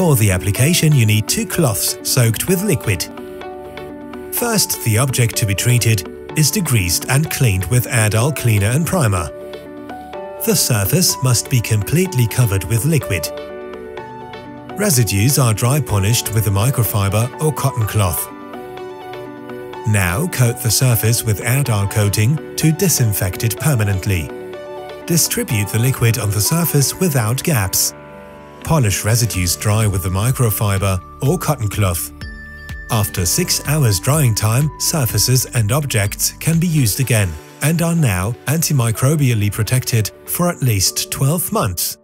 For the application you need two cloths soaked with liquid. First, the object to be treated is degreased and cleaned with Airdal cleaner and primer. The surface must be completely covered with liquid. Residues are dry polished with a microfiber or cotton cloth. Now coat the surface with Airdal coating to disinfect it permanently. Distribute the liquid on the surface without gaps. Polish residues dry with the microfiber or cotton cloth. After 6 hours drying time, surfaces and objects can be used again and are now antimicrobially protected for at least 12 months.